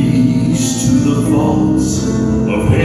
to the faults of